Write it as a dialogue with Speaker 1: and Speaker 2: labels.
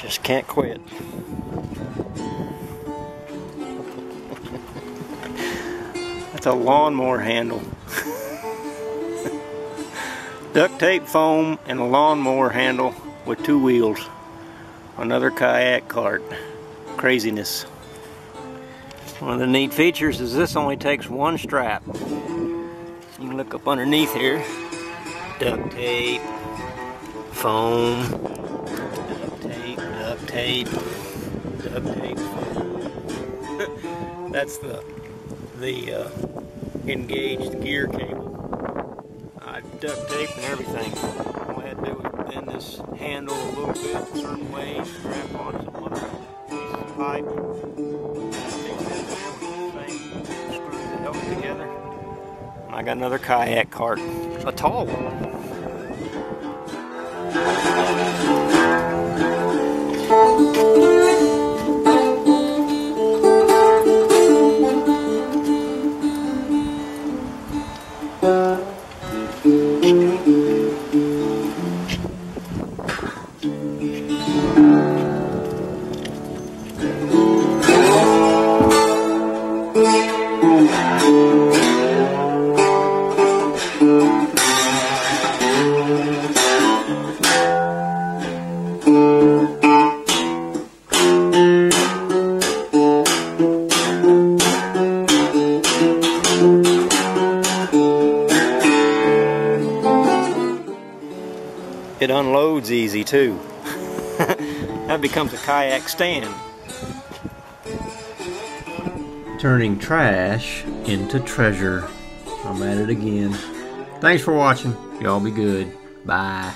Speaker 1: Just can't quit. That's a lawnmower handle. Duct tape foam and a lawnmower handle with two wheels. Another kayak cart. Craziness. One of the neat features is this only takes one strap. You can look up underneath here. Duct tape, foam, tape. That's the the uh, engaged gear cable. I duct tape and everything. All I had to do was bend this handle a little bit certain way, strap on some other piece of pipe, together. I got another kayak cart, a tall one. It unloads easy too. that becomes a kayak stand. Turning trash into treasure. I'm at it again. Thanks for watching. Y'all be good. Bye.